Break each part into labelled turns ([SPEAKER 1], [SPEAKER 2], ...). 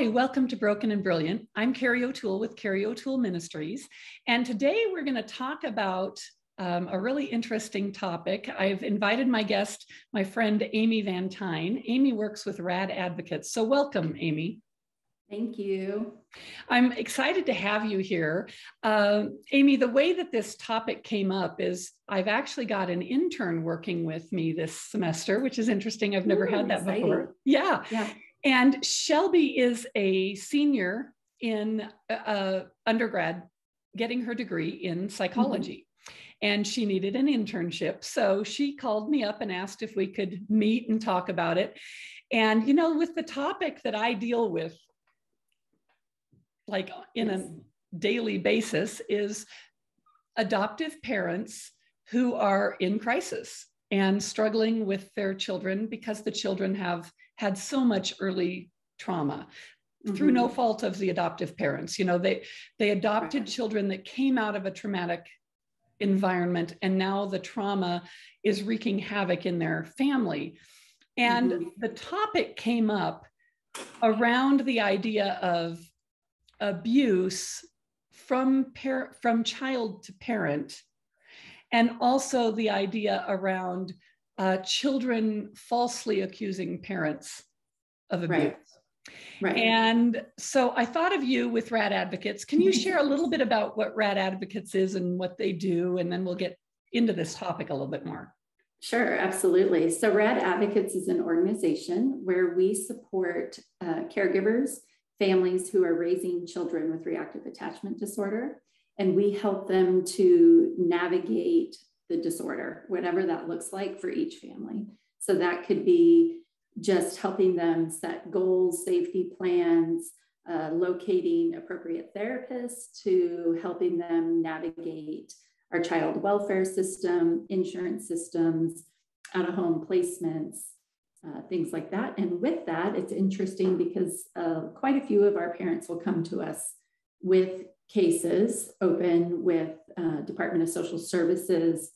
[SPEAKER 1] Hi, welcome to Broken and Brilliant. I'm Carrie O'Toole with Carrie O'Toole Ministries. And today we're going to talk about um, a really interesting topic. I've invited my guest, my friend Amy VanTine. Amy works with RAD Advocates. So, welcome, Amy.
[SPEAKER 2] Thank you.
[SPEAKER 1] I'm excited to have you here. Uh, Amy, the way that this topic came up is I've actually got an intern working with me this semester, which is interesting. I've never Ooh, had that exciting. before. Yeah. Yeah. And Shelby is a senior in uh, undergrad, getting her degree in psychology. Mm-hmm. And she needed an internship. So she called me up and asked if we could meet and talk about it. And, you know, with the topic that I deal with, like in yes. a daily basis, is adoptive parents who are in crisis and struggling with their children because the children have had so much early trauma mm-hmm. through no fault of the adoptive parents you know they they adopted children that came out of a traumatic environment and now the trauma is wreaking havoc in their family and mm-hmm. the topic came up around the idea of abuse from par- from child to parent and also the idea around uh, children falsely accusing parents of abuse. Right. Right. And so I thought of you with RAD Advocates. Can you share a little bit about what RAD Advocates is and what they do? And then we'll get into this topic a little bit more.
[SPEAKER 2] Sure, absolutely. So, RAD Advocates is an organization where we support uh, caregivers, families who are raising children with reactive attachment disorder, and we help them to navigate the disorder, whatever that looks like for each family. So that could be just helping them set goals, safety plans, uh, locating appropriate therapists to helping them navigate our child welfare system, insurance systems, out of home placements, uh, things like that. And with that, it's interesting because uh, quite a few of our parents will come to us with cases open with uh, Department of Social Services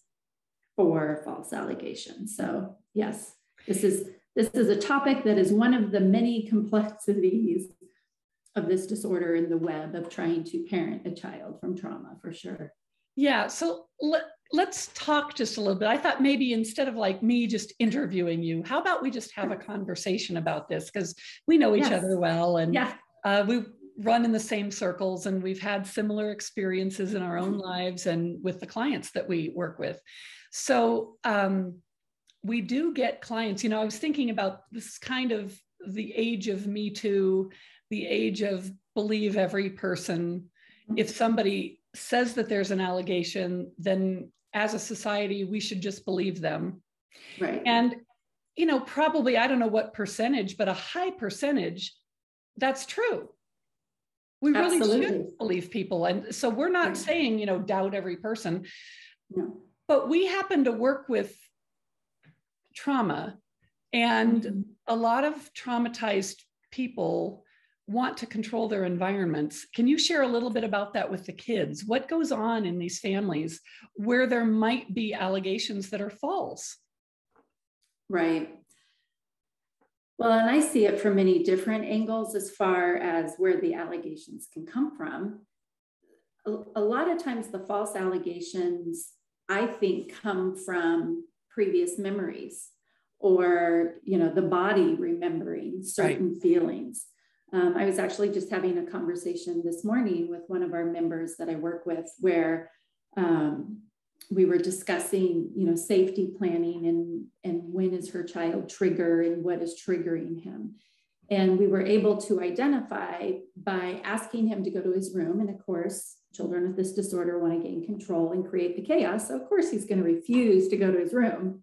[SPEAKER 2] for false allegations. So yes, this is this is a topic that is one of the many complexities of this disorder in the web of trying to parent a child from trauma for sure.
[SPEAKER 1] Yeah, so let, let's talk just a little bit. I thought maybe instead of like me just interviewing you, how about we just have a conversation about this because we know each yes. other well and yeah. uh, we run in the same circles and we've had similar experiences in our own lives and with the clients that we work with. So um, we do get clients. You know, I was thinking about this kind of the age of Me Too, the age of believe every person. If somebody says that there's an allegation, then as a society, we should just believe them. Right. And, you know, probably, I don't know what percentage, but a high percentage, that's true we really Absolutely. should believe people. And so we're not saying, you know, doubt every person. No. But we happen to work with trauma, and mm-hmm. a lot of traumatized people want to control their environments. Can you share a little bit about that with the kids? What goes on in these families where there might be allegations that are false?
[SPEAKER 2] Right. Well, and I see it from many different angles as far as where the allegations can come from. A, lot of times, the false allegations, I think, come from previous memories or you know the body remembering certain right. feelings um, i was actually just having a conversation this morning with one of our members that i work with where um, we were discussing you know safety planning and and when is her child trigger and what is triggering him. And we were able to identify by asking him to go to his room. And of course children with this disorder want to gain control and create the chaos. So of course he's going to refuse to go to his room.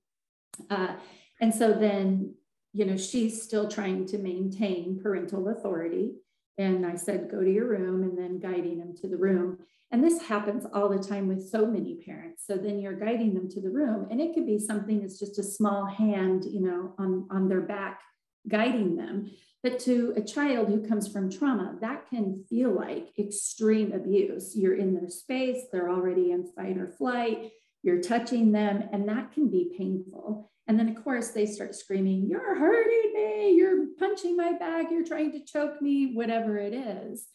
[SPEAKER 2] Uh, and so then you know she's still trying to maintain parental authority. And i said go to your room and then guiding him to the room and this happens all the time with so many parents. So then you're guiding them to the room, and it could be something that's just a small hand, you know, on, on their back, guiding them. But to a child who comes from trauma, that can feel like extreme abuse. You're in their space, they're already in fight or flight. you're touching them, and that can be painful. And then, of course, they start screaming, You're hurting me, you're punching my bag, you're trying to choke me, whatever it is.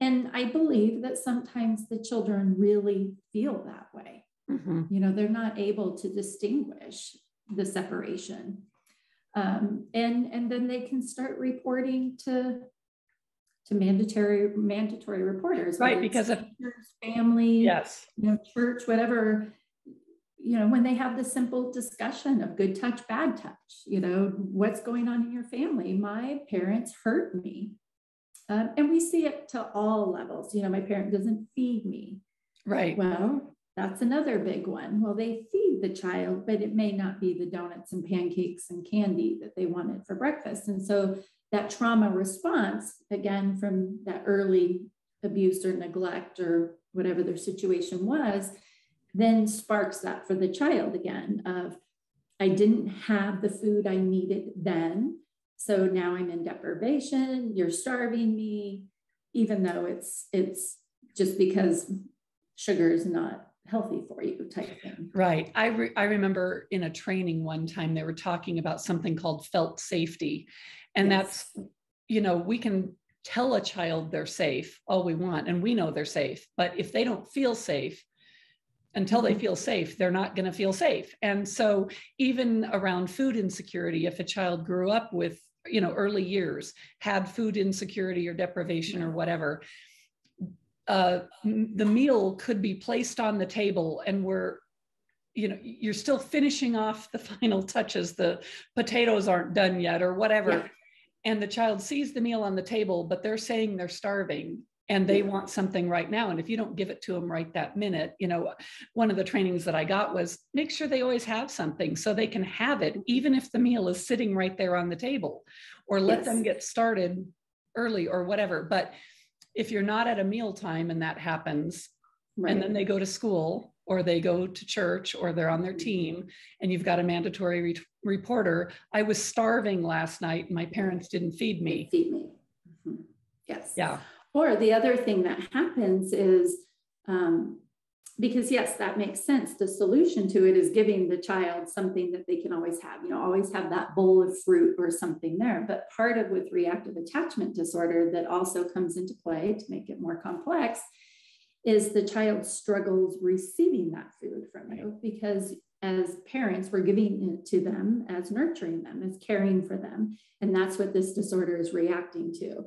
[SPEAKER 2] And I believe that sometimes the children really feel that way. Mm-hmm. You know, they're not able to distinguish the separation. Um, and, and then they can start reporting to to mandatory mandatory reporters
[SPEAKER 1] right because of
[SPEAKER 2] family
[SPEAKER 1] yes
[SPEAKER 2] you know church whatever you know when they have the simple discussion of good touch bad touch you know what's going on in your family my parents hurt me um, and we see it to all levels. You know my parent doesn't feed me.
[SPEAKER 1] Right.
[SPEAKER 2] Well that's another big one. Well they feed the child but it may not be the donuts and pancakes and candy that they wanted for breakfast. And so that trauma response again from that early abuse or neglect or whatever their situation was then sparks that for the child again of I didn't have the food I needed then. So now I'm in deprivation, you're starving me, even though it's it's just because sugar is not healthy for you type thing.
[SPEAKER 1] Right. I, re- I remember in a training one time they were talking about something called felt safety. And yes. that's, you know, we can tell a child they're safe all we want and we know they're safe, but if they don't feel safe, until they mm-hmm. feel safe they're not going to feel safe and so even around food insecurity if a child grew up with you know early years had food insecurity or deprivation or whatever uh, the meal could be placed on the table and we're you know you're still finishing off the final touches the potatoes aren't done yet or whatever yeah. and the child sees the meal on the table but they're saying they're starving and they want something right now and if you don't give it to them right that minute you know one of the trainings that i got was make sure they always have something so they can have it even if the meal is sitting right there on the table or let yes. them get started early or whatever. But if you're not at a meal time and that happens right. and then they go to school or they go to church or they're on their team and you've got a mandatory re- reporter i was starving last night and my parents didn't feed me.
[SPEAKER 2] Feed me. Mm-hmm. yes.
[SPEAKER 1] Yeah
[SPEAKER 2] or the other thing that happens is um, because yes, that makes sense. The solution to it is giving the child something that they can always have, you know, always have that bowl of fruit or something there. But part of with reactive attachment disorder that also comes into play to make it more complex is the child struggles receiving that food from you because as parents, we're giving it to them as nurturing them, as caring for them. And that's what this disorder is reacting to.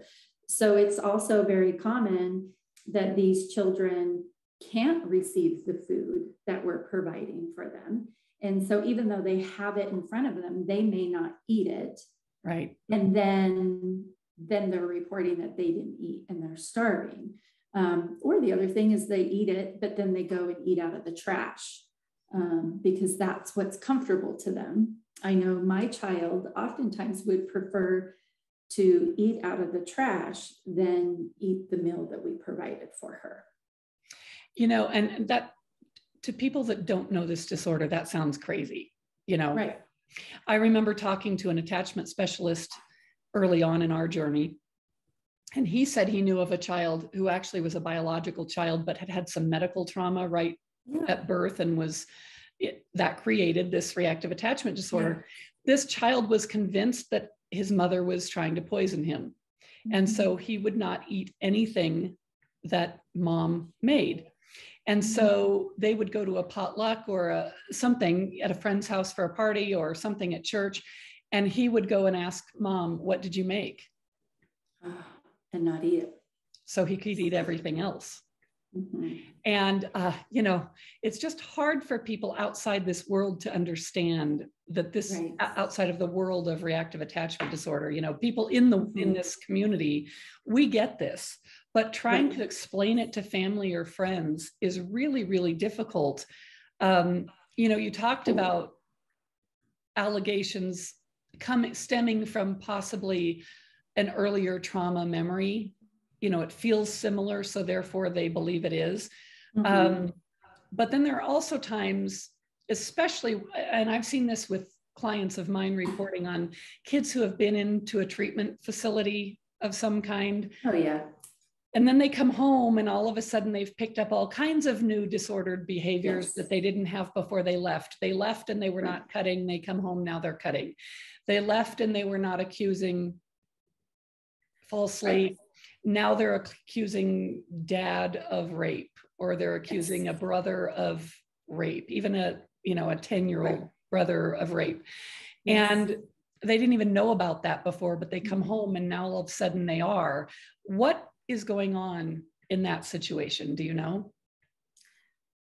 [SPEAKER 2] So it's also very common that these children can't receive the food that we're providing for them. And so even though they have it in front of them, they may not eat it.
[SPEAKER 1] Right.
[SPEAKER 2] And then then they're reporting that they didn't eat and they're starving. Um, or the other thing is they eat it, but then they go and eat out of the trash um, because that's what's comfortable to them. I know my child oftentimes would prefer to eat out of the trash than eat the meal that we provided for her.
[SPEAKER 1] You know, and that to people that don't know this disorder, that sounds crazy, you know.
[SPEAKER 2] Right.
[SPEAKER 1] I remember talking to an attachment specialist early on in our journey. And he said he knew of a child who actually was a biological child, but had had some medical trauma right yeah. at birth and was it, that created this reactive attachment disorder. Yeah. This child was convinced that his mother was trying to poison him. Mm-hmm. And so he would not eat anything that mom made. And mm-hmm. so they would go to a potluck or a, something at a friend's house for a party or something at church. And he would go and ask mom, What did you make?
[SPEAKER 2] and not eat it.
[SPEAKER 1] So he could eat everything else. Mm-hmm. And, uh, you know, it's just hard for people outside this world to understand that this right. outside of the world of reactive attachment disorder, you know, people in the mm-hmm. in this community, we get this, but trying right. to explain it to family or friends is really, really difficult. Um, you know, you talked about allegations coming stemming from possibly an earlier trauma memory you know, it feels similar, so therefore they believe it is. Mm-hmm. Um, but then there are also times, especially, and I've seen this with clients of mine reporting on kids who have been into a treatment facility of some kind.
[SPEAKER 2] Oh, yeah.
[SPEAKER 1] and then they come home and all of a sudden they've picked up all kinds of new disordered behaviors yes. that they didn't have before they left they left and they were not cutting they come home now they're cutting they left and they were not accusing falsely right. Now they're accusing dad of rape or they're accusing yes. a brother of rape even a you know a 10 year old right. brother of rape yes. and they didn't even know about that before but they come mm-hmm. home and now all of a sudden they are what is going on in that situation? Do you know?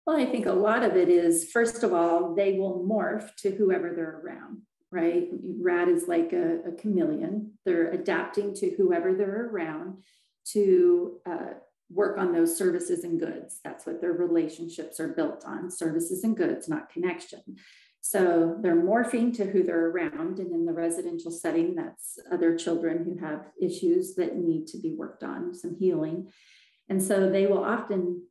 [SPEAKER 2] Well, I think a lot of it is, first of all, they will morph to whoever they're around, right? RAD is like a, a chameleon. They're adapting to whoever they're around to uh, work on those services and goods. That's what their relationships are built on services and goods, not connection. So they're morphing to who they're around. And in the residential setting, that's other children who have issues that need to be worked on, some healing. And so they will often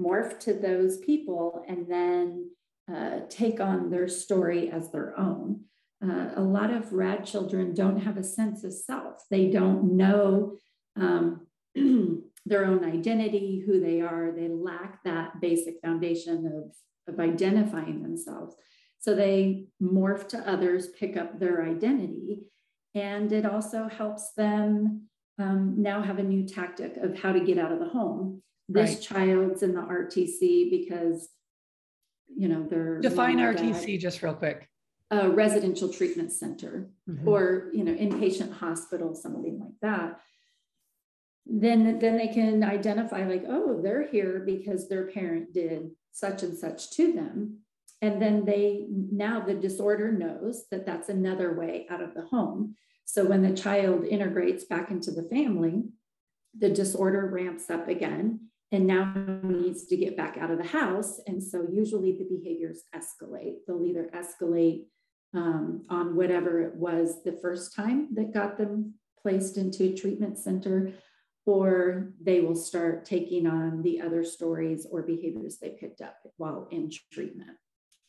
[SPEAKER 2] morph to those people and then uh, take on their story as their own. Uh, a lot of rad children don't have a sense of self. They don't know um, their own identity, who they are. They lack that basic foundation of, of identifying themselves. So they morph to others, pick up their identity. And it also helps them um, now have a new tactic of how to get out of the home. This right. child's in the RTC because, you know, they're
[SPEAKER 1] define RTC just real quick.
[SPEAKER 2] A residential treatment center mm-hmm. or, you know, inpatient hospital, something like that. Then, then they can identify like, oh, they're here because their parent did such and such to them and then they now the disorder knows that that's another way out of the home. So when the child integrates back into the family, the disorder ramps up again and now needs to get back out of the house. And so usually the behaviors escalate. They'll either escalate um, on whatever it was the first time that got them placed into a treatment center, or they will start taking on the other stories or behaviors they picked up while in treatment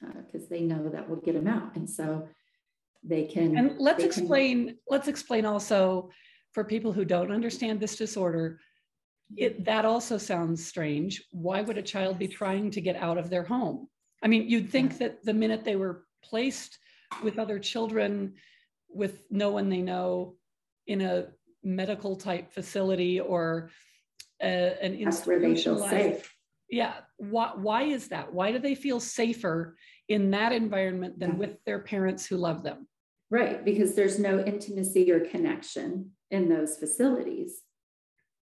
[SPEAKER 2] because uh, they know that will get them out. And so they can.
[SPEAKER 1] And let's explain, can, let's explain also for people who don't understand this disorder, it, that also sounds strange. Why would a child be trying to get out of their home? I mean, you'd think that the minute they were placed with other children, with no one they know in a medical type facility or uh, an institutionalized yeah. Why, why is that? Why do they feel safer in that environment than with their parents who love them?
[SPEAKER 2] Right. Because there's no intimacy or connection in those facilities.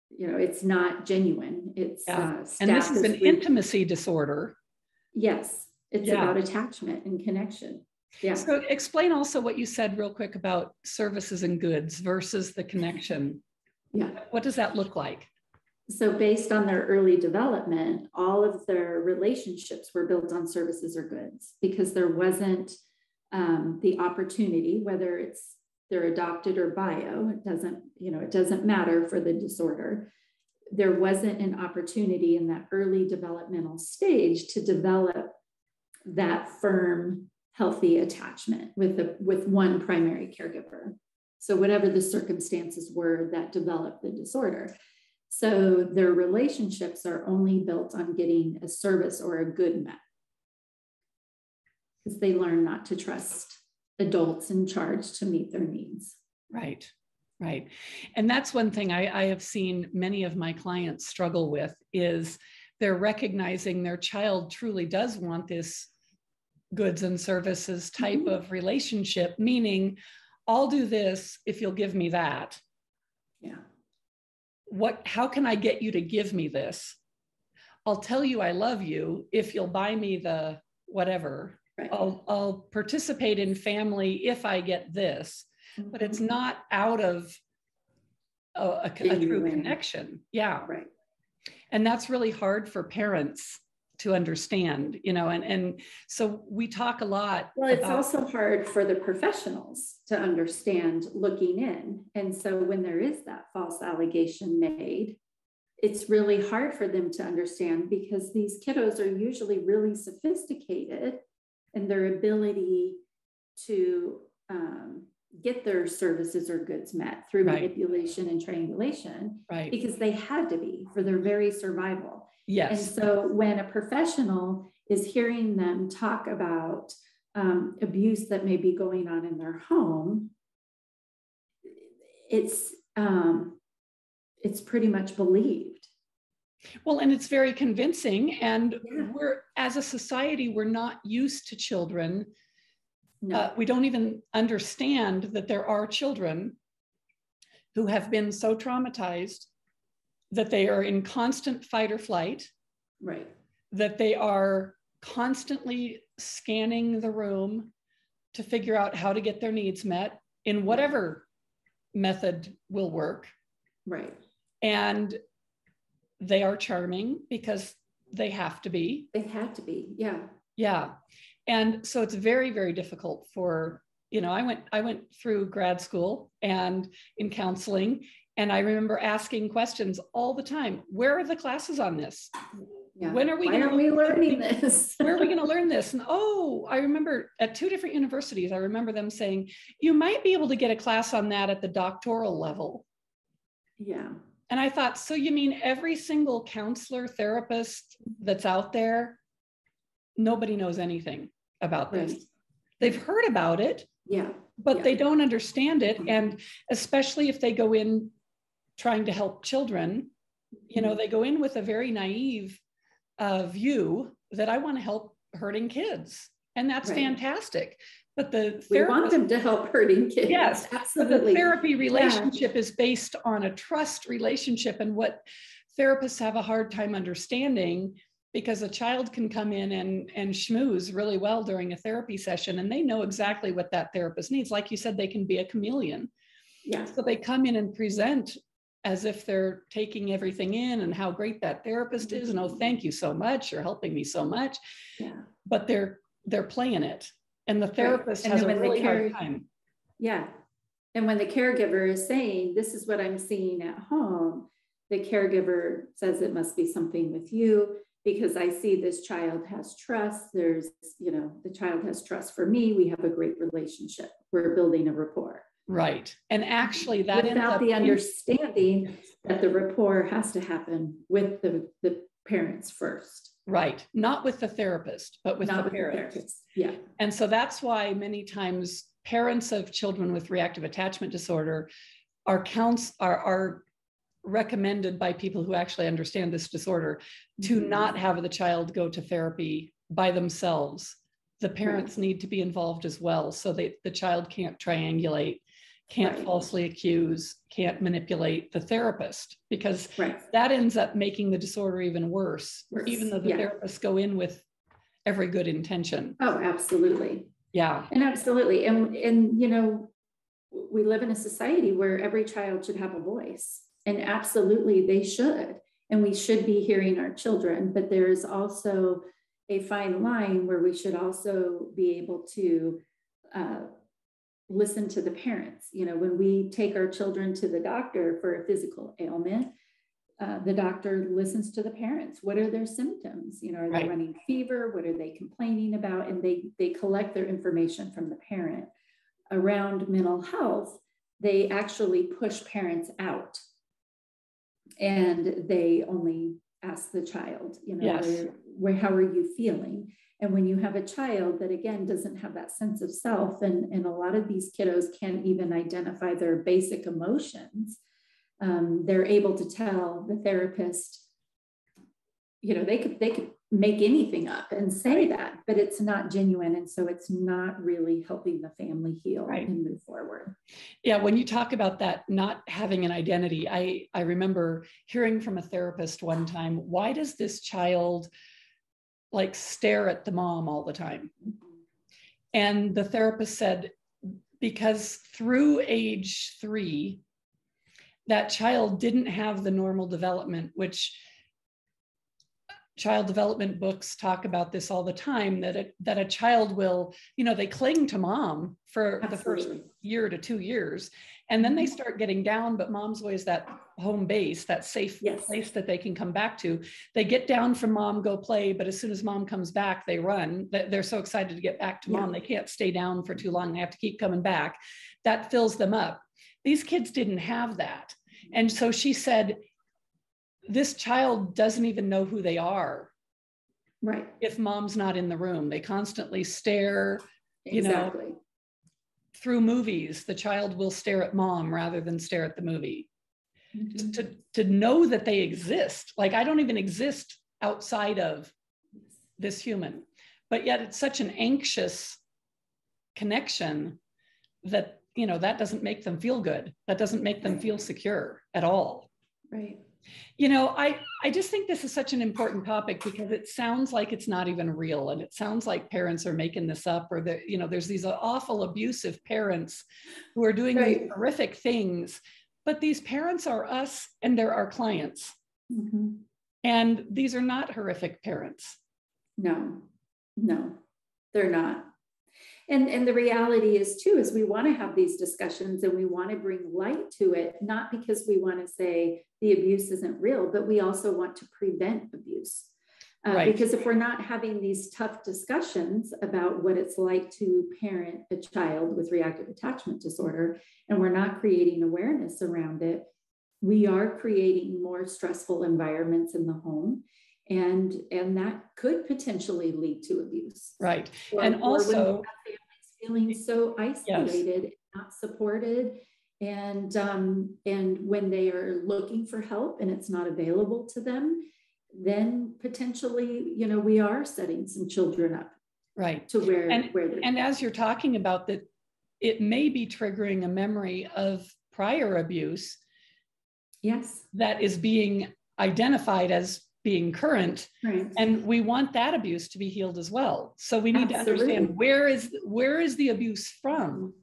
[SPEAKER 2] You know it's not genuine. It's yeah.
[SPEAKER 1] uh, and this is an intimacy disorder.
[SPEAKER 2] Yes. It's yeah. about attachment and connection yeah.
[SPEAKER 1] So explain also what you said real quick about services and goods versus the connection.
[SPEAKER 2] Yeah.
[SPEAKER 1] What does that look like?
[SPEAKER 2] So based on their early development all of their relationships were built on services or goods because there wasn't um, the opportunity whether it's they're adopted or bio it doesn't you know it doesn't matter for the disorder. There wasn't an opportunity in that early developmental stage to develop that firm healthy attachment with the with one primary caregiver so whatever the circumstances were that developed the disorder so their relationships are only built on getting a service or a good met because they learn not to trust adults in charge to meet their needs.
[SPEAKER 1] Right, right. And that's one thing I, I have seen many of my clients struggle with is they're recognizing their child truly does want this goods and services type mm-hmm. of relationship, meaning I'll do this if you'll give me that.
[SPEAKER 2] Yeah
[SPEAKER 1] what how can i get you to give me this i'll tell you i love you if you'll buy me the whatever right. I'll, I'll participate in family if i get this mm-hmm. but it's mm-hmm. not out of a, a, a true connection yeah
[SPEAKER 2] right
[SPEAKER 1] and that's really hard for parents to understand you know and and so we talk a lot
[SPEAKER 2] well it's about, also hard for the professionals to understand looking in. And so when there is that false allegation made it's really hard for them to understand because these kiddos are usually really sophisticated in their ability to um, get their services or goods met through right. manipulation and triangulation
[SPEAKER 1] right.
[SPEAKER 2] because they had to be for their very survival
[SPEAKER 1] yes
[SPEAKER 2] and so when a professional is hearing them talk about um, abuse that may be going on in their home it's um, it's pretty much believed
[SPEAKER 1] well and it's very convincing and yeah. we're as a society we're not used to children no. Uh, we don't even understand that there are children who have been so traumatized that they are in constant fight or flight.
[SPEAKER 2] Right.
[SPEAKER 1] That they are constantly scanning the room to figure out how to get their needs met in whatever method will work.
[SPEAKER 2] Right.
[SPEAKER 1] And they are charming because they have to be.
[SPEAKER 2] They have to be. Yeah.
[SPEAKER 1] Yeah and so it's very very difficult for you know i went i went through grad school and in counseling and i remember asking questions all the time where are the classes on this
[SPEAKER 2] yeah. when are we going to be learning this
[SPEAKER 1] where are we going to learn this and oh i remember at two different universities i remember them saying you might be able to get a class on that at the doctoral level
[SPEAKER 2] yeah
[SPEAKER 1] and i thought so you mean every single counselor therapist that's out there nobody knows anything about this. Right. They've heard about it,
[SPEAKER 2] yeah,
[SPEAKER 1] but
[SPEAKER 2] yeah.
[SPEAKER 1] they don't understand it. Mm-hmm. And especially if they go in trying to help children, you know, mm-hmm. they go in with a very naive uh, view that I want to help hurting kids. And that's right. fantastic. But the
[SPEAKER 2] we want them to help hurting kids.
[SPEAKER 1] Yes, absolutely. the therapy relationship yeah. is based on a trust relationship, and what therapists have a hard time understanding because a child can come in and, and schmooze really well during a therapy session and they know exactly what that therapist needs. Like you said, they can be a chameleon.
[SPEAKER 2] Yeah.
[SPEAKER 1] So they come in and present as if they're taking everything in and how great that therapist is and oh mm-hmm. thank you so much you're helping me so much
[SPEAKER 2] yeah
[SPEAKER 1] but they're they're playing it and the therapist right. and has a really care- hard time
[SPEAKER 2] yeah and when the caregiver is saying this is what i'm seeing at home the caregiver says it must be something with you because I see this child has trust. There's, you know, the child has trust for me. We have a great relationship. We're building a rapport.
[SPEAKER 1] Right. And actually, that
[SPEAKER 2] without the understanding that the rapport has to happen with the, the parents first.
[SPEAKER 1] Right. Not with the therapist, but with Not the with parents.
[SPEAKER 2] The yeah.
[SPEAKER 1] And so that's why many times parents of children with reactive attachment disorder are counts are, are recommended by people who actually understand this disorder to mm-hmm. not have the child go to therapy by themselves. The parents need to be involved as well so that the child can't triangulate, can't right. falsely accuse, can't manipulate the therapist because
[SPEAKER 2] right.
[SPEAKER 1] that ends up making the disorder even worse, worse. even though the yeah. therapists go in with every good intention.
[SPEAKER 2] Oh, absolutely.
[SPEAKER 1] Yeah.
[SPEAKER 2] And absolutely. And and you know, we live in a society where every child should have a voice and absolutely they should. And we should be hearing our children, but there is also a fine line where we should also be able to uh, listen to the parents. You know, when we take our children to the doctor for a physical ailment, uh, the doctor listens to the parents. What are their symptoms? You know, are right. they running fever? What are they complaining about? And they they collect their information from the parent. Around mental health, they actually push parents out and they only ask the child, you know,
[SPEAKER 1] yes.
[SPEAKER 2] where, where, how are you feeling? And when you have a child that again doesn't have that sense of self, and, and a lot of these kiddos can't even identify their basic emotions, um, they're able to tell the therapist, you know, they could they could make anything up and say that, but it's not genuine. And so it's not really helping the family heal right. and move forward.
[SPEAKER 1] Yeah, when you talk about that not having an identity, I, I remember hearing from a therapist one time, why does this child like stare at the mom all the time? And the therapist said, because through age three, that child didn't have the normal development, which child development books talk about this all the time that a, that a child will you know they cling to mom for Absolutely. the first year to two years and then they mm-hmm. start getting down but mom's always that home base that safe yes. place that they can come back to they get down from mom go play but as soon as mom comes back they run they're so excited to get back to mom yeah. they can't stay down for too long they have to keep coming back that fills them up. These kids didn't have that. And so she said, this child doesn't even know who they are.
[SPEAKER 2] Right.
[SPEAKER 1] If mom's not in the room, they constantly stare, you exactly. know, through movies, the child will stare at mom rather than stare at the movie. Mm-hmm. To, to know that they exist. Like I don't even exist outside of this human, but yet it's such an anxious connection that, you know, that doesn't make them feel good. That doesn't make them feel secure at all.
[SPEAKER 2] Right.
[SPEAKER 1] You know, I, I just think this is such an important topic because it sounds like it's not even real. And it sounds like parents are making this up or that, you know, there's these awful abusive parents who are doing right. these horrific things. But these parents are us and they're our clients. Mm-hmm. And these are not horrific parents.
[SPEAKER 2] No, no, they're not and and the reality is too is we want to have these discussions and we want to bring light to it not because we want to say the abuse isn't real but we also want to prevent abuse uh, right. because if we're not having these tough discussions about what it's like to parent a child with reactive attachment disorder and we're not creating awareness around it we are creating more stressful environments in the home and and that could potentially lead to abuse
[SPEAKER 1] right or, and also families
[SPEAKER 2] feeling so isolated yes. not supported and um, and when they are looking for help and it's not available to them then potentially you know we are setting some children up
[SPEAKER 1] right
[SPEAKER 2] to where
[SPEAKER 1] and,
[SPEAKER 2] where
[SPEAKER 1] and as you're talking about that it may be triggering a memory of prior abuse
[SPEAKER 2] yes
[SPEAKER 1] that is being identified as being current
[SPEAKER 2] right.
[SPEAKER 1] and we want that abuse to be healed as well so we need Absolutely. to understand where is where is the abuse from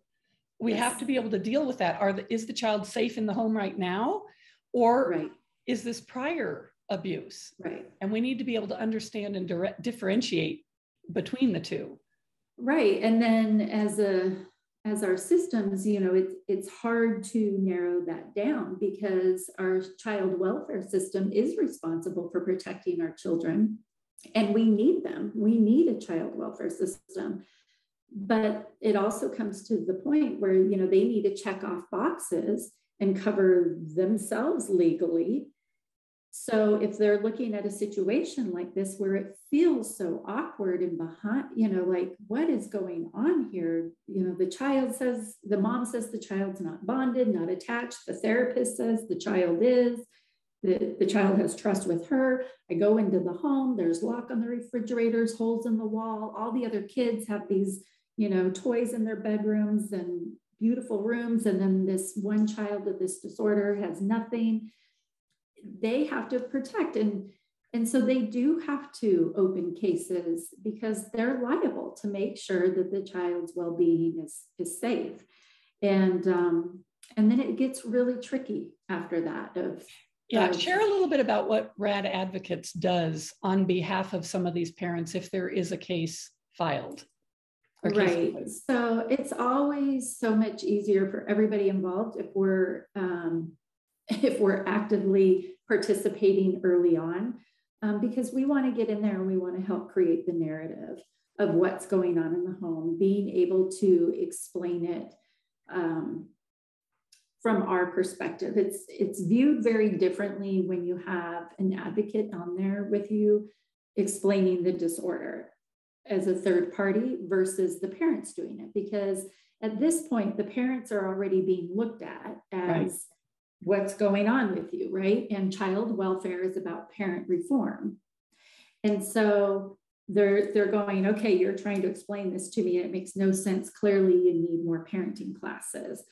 [SPEAKER 1] we yes. have to be able to deal with that are the, is the child safe in the home right now or
[SPEAKER 2] right.
[SPEAKER 1] is this prior abuse.
[SPEAKER 2] Right.
[SPEAKER 1] And we need to be able to understand and direct, differentiate between the two.
[SPEAKER 2] Right. And then as a as our systems, you know, it's it's hard to narrow that down because our child welfare system is responsible for protecting our children, and we need them. We need a child welfare system, but it also comes to the point where you know they need to check off boxes and cover themselves legally so if they're looking at a situation like this where it feels so awkward and behind, you know, like what is going on here? You know, the child says, the mom says the child's not bonded, not attached. The therapist says the child is. The, the child has trust with her. I go into the home, there's lock on the refrigerators, holes in the wall. All the other kids have these, you know, toys in their bedrooms and beautiful rooms. And then this one child with this disorder has nothing they have to protect and and so they do have to open cases because they're liable to make sure that the child's well-being is, is safe. And um, and then it gets really tricky after that of
[SPEAKER 1] yeah, share a little bit about what RAD Advocates does on behalf of some of these parents if there is a case filed.
[SPEAKER 2] Right. So it's always so much easier for everybody involved if we're um, if we're actively participating early on um, because we want to get in there and we want to help create the narrative of what's going on in the home, being able to explain it um, from our perspective. It's it's viewed very differently when you have an advocate on there with you explaining the disorder as a third party versus the parents doing it because at this point the parents are already being looked at as right what's going on with you, right? And child welfare is about parent reform. And so they're they're going, okay, you're trying to explain this to me. It makes no sense. Clearly, you need more parenting classes.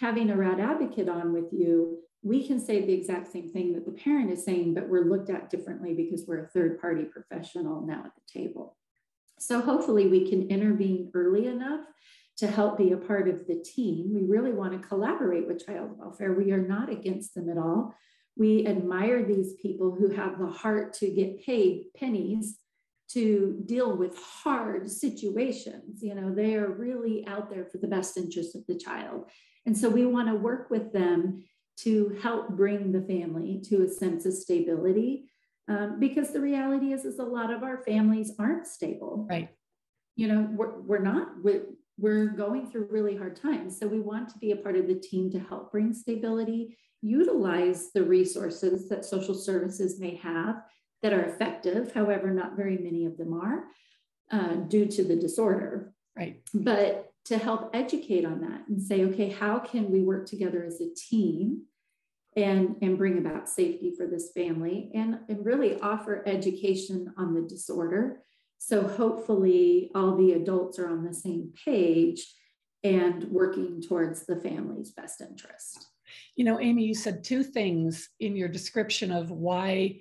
[SPEAKER 2] Having a RAD advocate on with you, we can say the exact same thing that the parent is saying, but we're looked at differently because we're a third party professional now at the table. So hopefully we can intervene early enough to help be a part of the team. We really want to collaborate with child welfare. We are not against them at all. We admire these people who have the heart to get paid pennies to deal with hard situations. You know, they are really out there for the best interest of the child. And so we want to work with them to help bring the family to a sense of stability. Um, because the reality is, is a lot of our families aren't stable.
[SPEAKER 1] Right.
[SPEAKER 2] You know, we're, we're not. we we're going through really hard times. So we want to be a part of the team to help bring stability, utilize the resources that social services may have that are effective. However, not very many of them are uh, due to the disorder.
[SPEAKER 1] Right.
[SPEAKER 2] But to help educate on that and say, okay, how can we work together as a team and, and bring about safety for this family and, and really offer education on the disorder. So hopefully all the adults are on the same page and working towards the family's best interest.
[SPEAKER 1] You know, Amy, you said two things in your description of why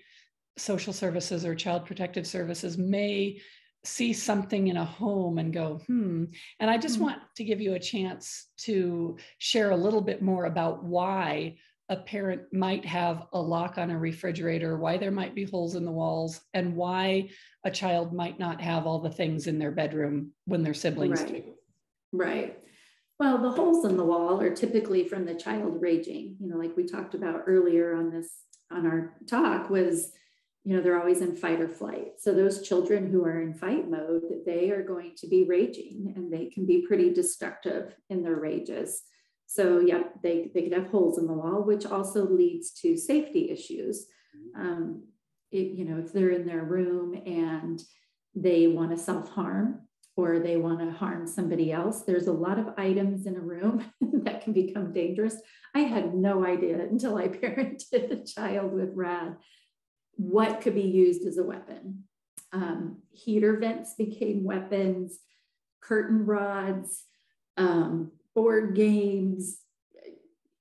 [SPEAKER 1] social services or child protective services may see something in a home and go, hmm. And I just mm-hmm. want to give you a chance to share a little bit more about why a parent might have a lock on a refrigerator, why there might be holes in the walls, and why a child might not have all the things in their bedroom when their siblings
[SPEAKER 2] right. do. Right. Well, the holes in the wall are typically from the child raging. You know, like we talked about earlier on this on our talk was, you know, they're always in fight or flight. So those children who are in fight mode, they are going to be raging and they can be pretty destructive in their rages. So yeah, they, they could have holes in the wall, which also leads to safety issues. Um, it, you know, if they're in their room and they want to self-harm or they want to harm somebody else, there's a lot of items in a room that can become dangerous. I had no idea until I parented a child with RAD what could be used as a weapon. Um, heater vents became weapons, curtain rods, um, board games.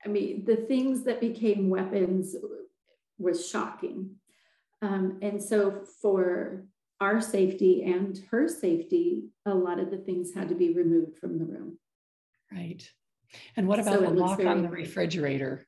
[SPEAKER 2] I mean, the things that became weapons was shocking. Um, and so, for our safety and her safety, a lot of the things had to be removed from the room.
[SPEAKER 1] Right. And what about so the lock on the refrigerator?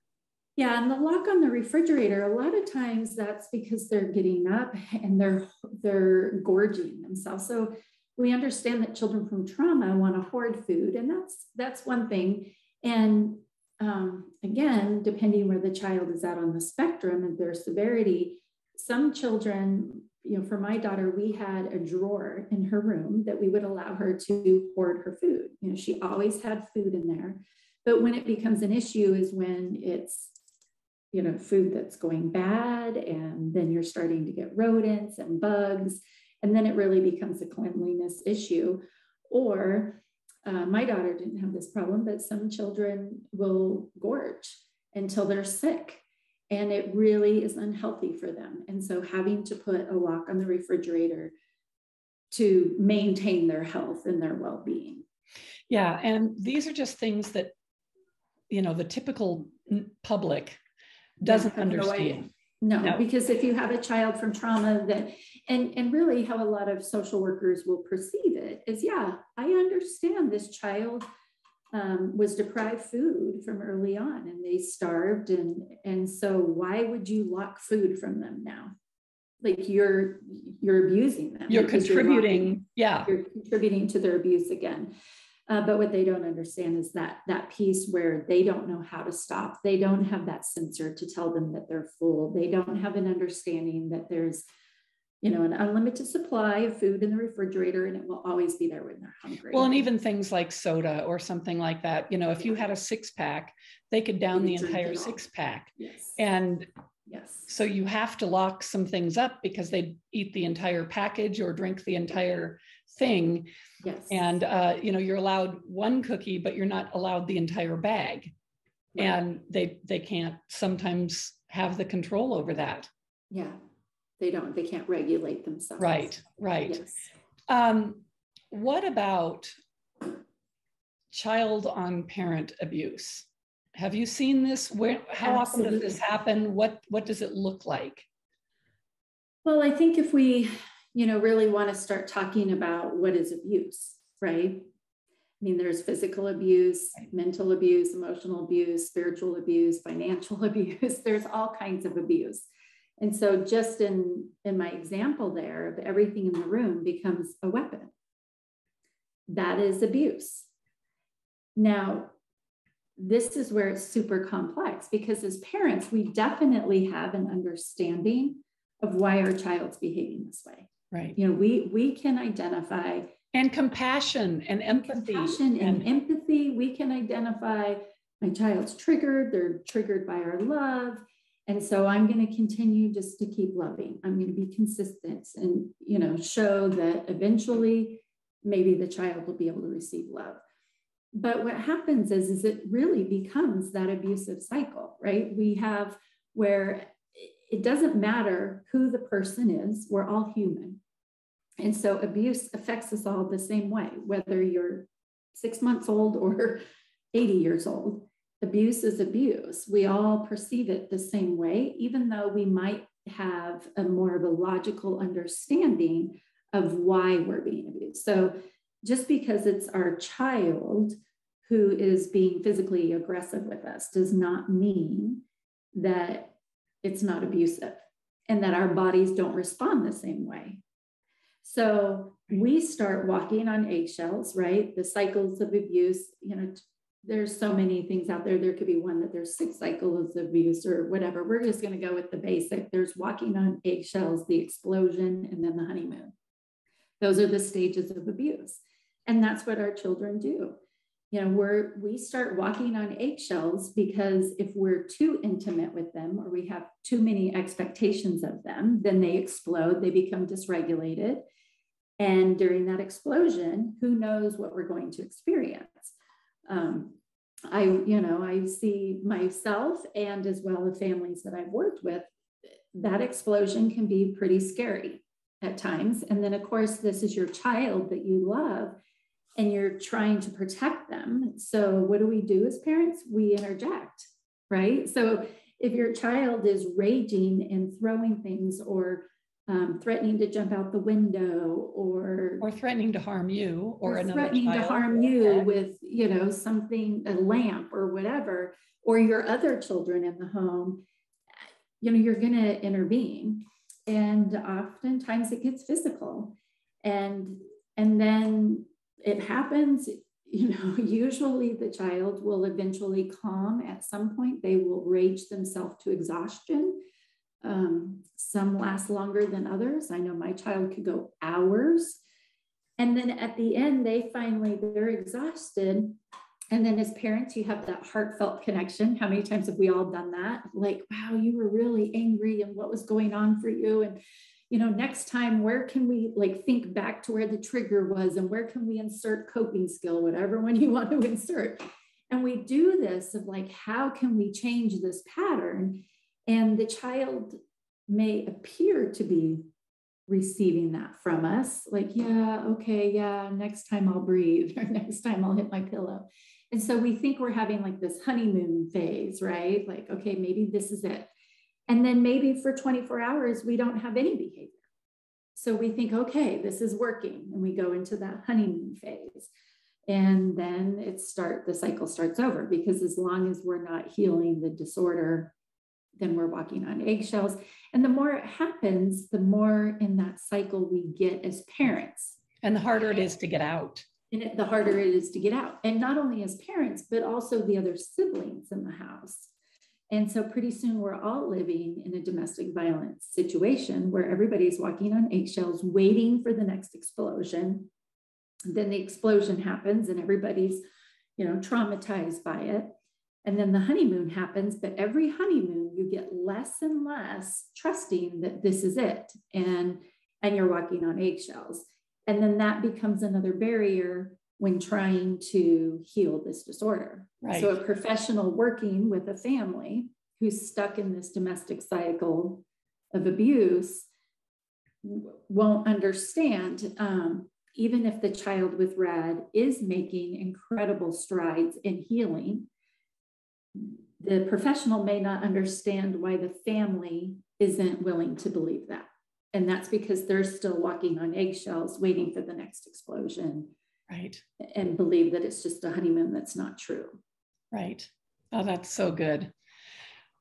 [SPEAKER 2] Yeah, and the lock on the refrigerator, a lot of times that's because they're getting up and they're they're gorging themselves. So we understand that children from trauma want to hoard food, and that's that's one thing. And um, again, depending where the child is at on the spectrum and their severity, some children, you know, for my daughter, we had a drawer in her room that we would allow her to hoard her food. You know, she always had food in there. But when it becomes an issue is when it's, you know, food that's going bad, and then you're starting to get rodents and bugs and then it really becomes a cleanliness issue. Or uh, my daughter didn't have this problem, but some children will gorge until they're sick. And it really is unhealthy for them. And so having to put a lock on the refrigerator to maintain their health and their well being.
[SPEAKER 1] Yeah. And these are just things that, you know, the typical public doesn't understand.
[SPEAKER 2] No, no, because if you have a child from trauma that, and, and really how a lot of social workers will perceive it is, yeah, I understand this child um, was deprived food from early on and they starved. And, and so why would you lock food from them now? Like you're, you're abusing them.
[SPEAKER 1] You're contributing. You're locking, yeah.
[SPEAKER 2] You're contributing to their abuse again. Uh, but what they don't understand is that that piece where they don't know how to stop. They don't have that sensor to tell them that they're full. They don't have an understanding that there's, you know, an unlimited supply of food in the refrigerator and it will always be there when they're hungry.
[SPEAKER 1] Well, and even things like soda or something like that. You know, if you had a six pack, they could down the entire six pack.
[SPEAKER 2] Yes.
[SPEAKER 1] And
[SPEAKER 2] Yes.
[SPEAKER 1] So you have to lock some things up because they eat the entire package or drink the entire thing.
[SPEAKER 2] Yes.
[SPEAKER 1] And uh, you know, you're allowed one cookie, but you're not allowed the entire bag. Right. And they they can't sometimes have the control over that.
[SPEAKER 2] Yeah. They don't, they can't regulate themselves.
[SPEAKER 1] Right, right. Yes. Um, what about child on parent abuse? Have you seen this? Where how Absolutely. often does this happen? What what does it look like?
[SPEAKER 2] Well, I think if we you know, really want to start talking about what is abuse, right? I mean, there's physical abuse, mental abuse, emotional abuse, spiritual abuse, financial abuse. There's all kinds of abuse. And so just in, in my example there of everything in the room becomes a weapon. That is abuse. Now, this is where it's super complex because as parents, we definitely have an understanding of why our child's behaving this way.
[SPEAKER 1] Right.
[SPEAKER 2] You know, we we can identify
[SPEAKER 1] and compassion and empathy.
[SPEAKER 2] Compassion and, and empathy. We can identify my child's triggered, they're triggered by our love. And so I'm going to continue just to keep loving. I'm going to be consistent and, you know, show that eventually maybe the child will be able to receive love. But what happens is, is it really becomes that abusive cycle, right? We have where it doesn't matter who the person is, we're all human. And so abuse affects us all the same way, whether you're six months old or 80 years old. Abuse is abuse. We all perceive it the same way, even though we might have a more of a logical understanding of why we're being abused. So just because it's our child who is being physically aggressive with us does not mean that it's not abusive and that our bodies don't respond the same way. So we start walking on eggshells, right? The cycles of abuse, you know, there's so many things out there. There could be one that there's six cycles of abuse or whatever. We're just going to go with the basic. There's walking on eggshells, the explosion, and then the honeymoon. Those are the stages of abuse. And that's what our children do you know we're we start walking on eggshells because if we're too intimate with them or we have too many expectations of them then they explode they become dysregulated. And during that explosion who knows what we're going to experience? Um, i you know i see myself and as well the families that i've worked with that explosion can be pretty scary at times. And then of course this is your child that you love and you're trying to protect them. So, what do we do as parents? We interject, right? So, if your child is raging and throwing things or um, threatening to jump out the window or
[SPEAKER 1] or threatening to harm you or, or
[SPEAKER 2] threatening to harm you with you know something a lamp or whatever or your other children in the home you know you're going to intervene and oftentimes it gets physical and and then it happens, you know, usually the child will eventually calm at some point. They will rage themselves to exhaustion. Um, some last longer than others. I know my child could go hours. And then at the end, they finally, they're exhausted. And then as parents, you have that heartfelt connection. How many times have we all done that? Like, wow, you were really angry and what was going on for you? And you know, next time, where can we like think back to where the trigger was and where can we insert coping skill, whatever one you want to insert. And we do this of like, how can we change this pattern? And the child may appear to be receiving that from us like, yeah, okay, yeah, next time I'll breathe or next time I'll hit my pillow. And so we think we're having like this honeymoon phase, right? Like, okay, maybe this is it. And then maybe for 24 hours, we don't have any behavior. So we think, okay, this is working. And we go into that honeymoon phase. And then it start the cycle starts over because as long as we're not healing the disorder, then we're walking on eggshells. And the more it happens, the more in that cycle we get as parents.
[SPEAKER 1] And the harder it is to get out.
[SPEAKER 2] And it, the harder it is to get out. And not only as parents, but also the other siblings in the house. And so pretty soon we're all living in a domestic violence situation where everybody's walking on eggshells, waiting for the next explosion. Then the explosion happens and everybody's, you know, traumatized by it. And then the honeymoon happens, but every honeymoon you get less and less trusting that this is it. And and you're walking on eggshells. And then that becomes another barrier when trying to heal this disorder. Right. So, a professional working with a family who's stuck in this domestic cycle of abuse won't understand, um, even if the child with RAD is making incredible strides in healing, the professional may not understand why the family isn't willing to believe that. And that's because they're still walking on eggshells, waiting for the next explosion
[SPEAKER 1] Right.
[SPEAKER 2] And believe that it's just a honeymoon that's not true.
[SPEAKER 1] Right. Oh, that's so good.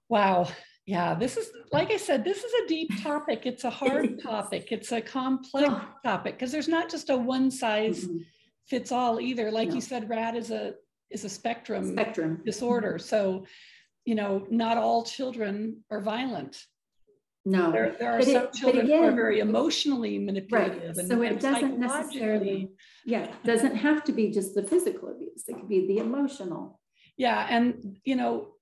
[SPEAKER 1] Wow. Yeah, this is, like I said, this is a deep topic. It's a hard topic. It's a complex oh. topic because there's not just a one size mm-hmm. fits all either. Like no. you said, RAD is a is a spectrum,
[SPEAKER 2] spectrum.
[SPEAKER 1] disorder. Mm-hmm. So, you know, not all children are violent.
[SPEAKER 2] No,
[SPEAKER 1] there, there are but some it, children again, who are very emotionally manipulative.
[SPEAKER 2] Right. And, so it doesn't necessarily, yeah, doesn't have to be just the physical abuse. It could be the emotional.
[SPEAKER 1] Yeah, and you know,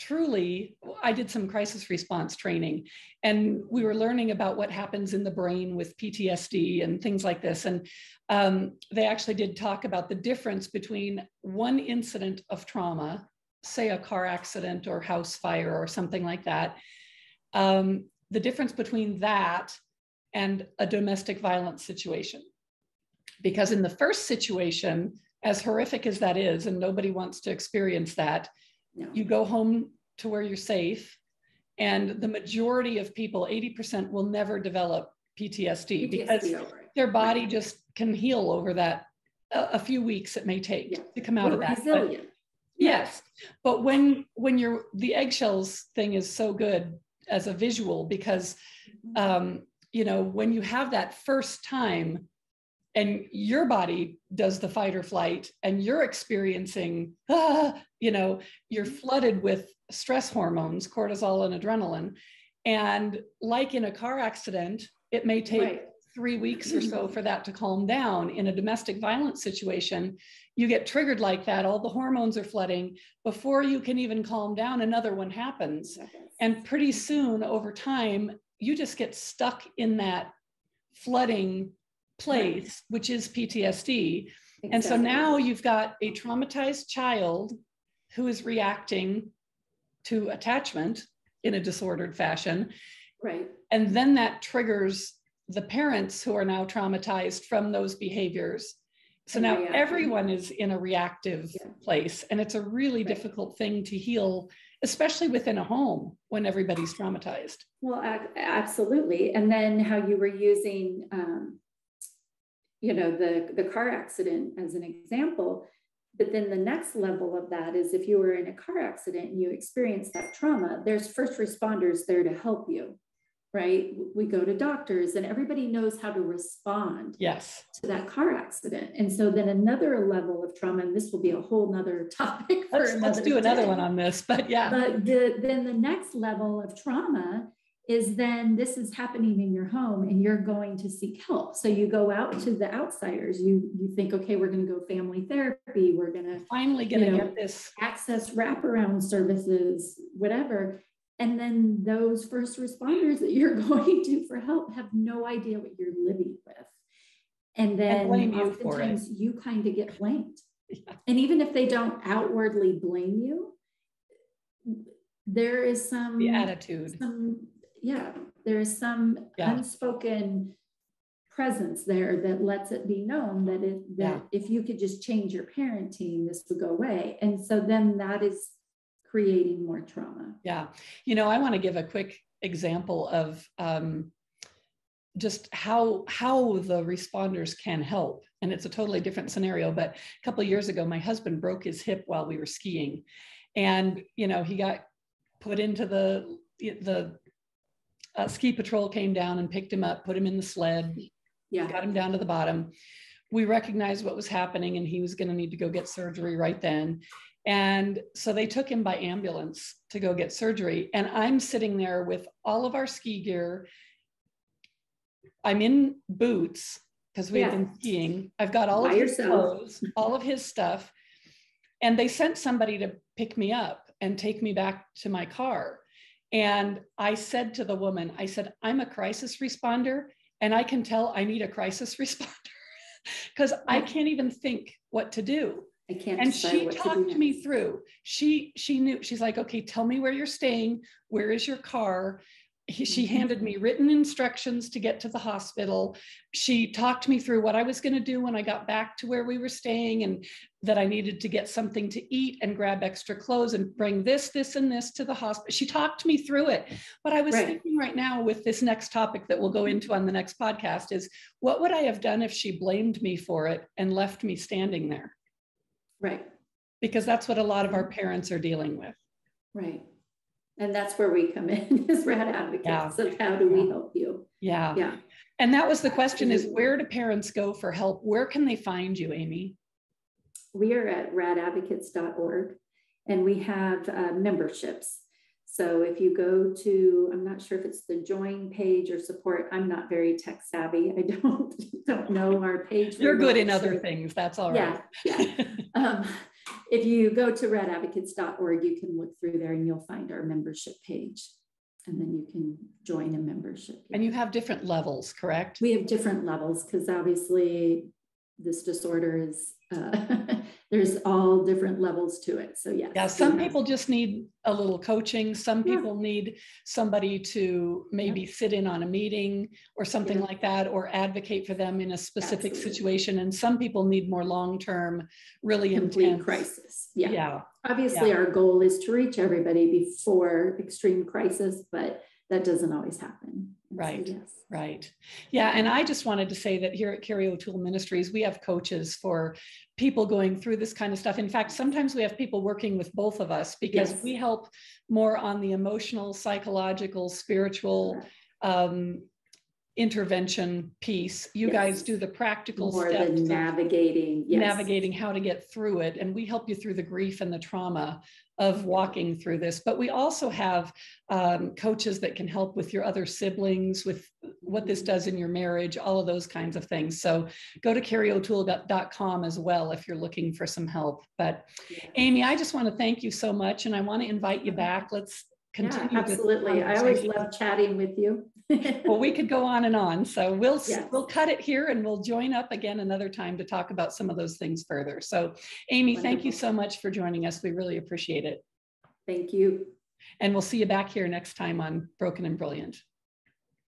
[SPEAKER 1] truly, I did some crisis response training, and we were learning about what happens in the brain with PTSD and things like this. And um, they actually did talk about the difference between one incident of trauma, say a car accident or house fire or something like that. Um, the difference between that and a domestic violence situation. Because in the first situation, as horrific as that is, and nobody wants to experience that, no. you go home to where you're safe. And the majority of people, 80%, will never develop PTSD, PTSD because their body right. just can heal over that a, a few weeks it may take yeah. to come out We're of that. Resilient. But, yes. But when when you're the eggshells thing is so good as a visual because um, you know when you have that first time and your body does the fight or flight and you're experiencing ah, you know you're mm-hmm. flooded with stress hormones cortisol and adrenaline and like in a car accident it may take right. three weeks or so for that to calm down in a domestic violence situation you get triggered like that all the hormones are flooding before you can even calm down another one happens. And pretty soon over time you just get stuck in that flooding place which is ptsd exactly. and so now you've got a traumatized child who is reacting to attachment in a disordered fashion.
[SPEAKER 2] Right.
[SPEAKER 1] And then that triggers the parents who are now traumatized from those behaviors so now reactive. everyone is in a reactive yeah. place, and it's a really right. difficult thing to heal, especially within a home when everybody's traumatized.
[SPEAKER 2] Well, absolutely. And then how you were using, um, you know, the the car accident as an example. But then the next level of that is if you were in a car accident and you experienced that trauma, there's first responders there to help you right? We go to doctors and everybody knows how to respond
[SPEAKER 1] yes.
[SPEAKER 2] to that car accident. And so then another level of trauma, and this will be a whole nother topic.
[SPEAKER 1] let's, let's do day. another one on this, but yeah.
[SPEAKER 2] But the, then the next level of trauma is then this is happening in your home and you're going to seek help. So you go out to the outsiders. You you think, okay, we're going to go family therapy. We're going to
[SPEAKER 1] finally going to get this
[SPEAKER 2] access wraparound services, whatever. And then those first responders that you're going to for help have no idea what you're living with. And then and you oftentimes you kind of get blamed. Yeah. And even if they don't outwardly blame you, there is some
[SPEAKER 1] the attitude.
[SPEAKER 2] Some, yeah, there is some yeah. unspoken presence there that lets it be known that it that yeah. if you could just change your parenting, this would go away. And so then that is creating more trauma.
[SPEAKER 1] Yeah. You know, I want to give a quick example of um, just how how the responders can help. And it's a totally different scenario but a couple of years ago my husband broke his hip while we were skiing. And you know he got put into the the uh, ski patrol came down and picked him up put him in the sled yeah. got him down to the bottom. We recognized what was happening and he was going to need to go get surgery right then and so they took him by ambulance to go get surgery. And I'm sitting there with all of our ski gear. I'm in boots because we've yeah. been skiing. I've got all by of his clothes, all of his stuff. And they sent somebody to pick me up and take me back to my car. And I said to the woman, I said, I'm a crisis responder and I can tell I need a crisis responder because I can't even think what to do.
[SPEAKER 2] I can't.
[SPEAKER 1] And she talked me through. She she knew. She's like, okay, tell me where you're staying. Where is your car? He, she mm-hmm. handed me written instructions to get to the hospital. She talked me through what I was going to do when I got back to where we were staying and that I needed to get something to eat and grab extra clothes and bring this, this, and this to the hospital. She talked me through it. But I was right. thinking right now with this next topic that we'll go into on the next podcast is what would I have done if she blamed me for it and left me standing there?
[SPEAKER 2] Right.
[SPEAKER 1] Because that's what a lot of our parents are dealing with.
[SPEAKER 2] Right. And that's where we come in as rad advocates yeah. of how do we help you?
[SPEAKER 1] Yeah. Yeah. And that was the question is where do parents go for help? Where can they find you, Amy?
[SPEAKER 2] We are at radadvocates.org and we have uh, memberships. So if you go to, I'm not sure if it's the join page or support. I'm not very tech savvy. I don't don't know our page.
[SPEAKER 1] You're good in other things. That's all
[SPEAKER 2] right. Yeah, yeah. um, if you go to radadvocates.org, you can look through there and you'll find our membership page. And then you can join a membership.
[SPEAKER 1] And you have different levels, correct?
[SPEAKER 2] We have different levels because obviously this disorder is uh, there's all different levels to it. So yes.
[SPEAKER 1] Yeah, some people just need a little coaching. Some people yeah. need somebody to maybe yeah. sit in on a meeting or something yeah. like that, or advocate for them in a specific Absolutely. situation. And some people need more long-term, really Complete intense
[SPEAKER 2] crisis. Yeah. Yeah. Obviously, our goal is to reach everybody before extreme crisis, but that doesn't always happen.
[SPEAKER 1] Right. So, yes. Right. Yeah. And I just wanted to say that here at Carrie O'Toole Ministries, we have coaches for people going through this kind of stuff. In fact, sometimes we have people working with both of us because yes. we help more on the emotional, psychological, spiritual um, intervention piece. You yes. guys do the practical
[SPEAKER 2] more steps navigating, yes.
[SPEAKER 1] navigating how to get through it, and we help you through the grief and the trauma of walking through this. But we also have um, coaches that can help with your other siblings, with what this does in your marriage, all of those kinds of things. So go to carrieotoole.com as well if you're looking for some help. But Amy, I just want to thank you so much, and I want to invite you back. Let's continue.
[SPEAKER 2] Yeah, absolutely. I always love chatting with you.
[SPEAKER 1] Well, we could go on and on. So we'll yes. we'll cut it here and we'll join up again another time to talk about some of those things further. So Amy, Wonderful. thank you so much for joining us. We really appreciate it.
[SPEAKER 2] Thank you.
[SPEAKER 1] And we'll see you back here next time on Broken and Brilliant.